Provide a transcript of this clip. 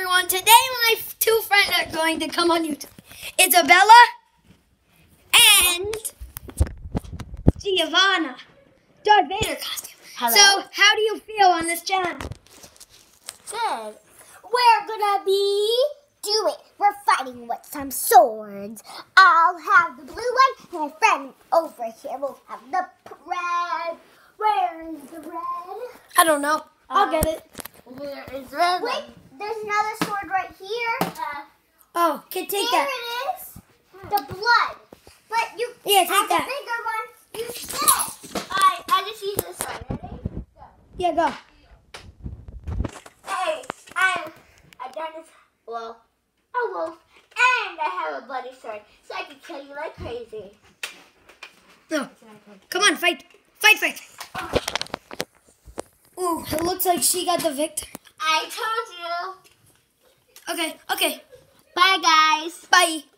everyone. Today my two friends are going to come on YouTube. Isabella and Giovanna. Darth Vader costume. Hello. So, how do you feel on this channel? Good. We're gonna be doing. It. We're fighting with some swords. I'll have the blue one. My friend over here will have the red. Where is the red? I don't know. I'll Uh, get it. Where is red? Wait, there's another sword right here. Uh, Oh, can take that. There it is. The blood. But you. Yeah, take that. The bigger one. You. I I just use this one. Ready? Go. Yeah, go. Hey, I'm a dinosaur. Well, a wolf, and I have a bloody sword, so I can kill you like crazy. No. Come on, fight. Fight, fight. Ooh, it looks like she got the victor. I told you. Okay, okay. Bye, guys. Bye.